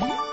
Mm-hmm.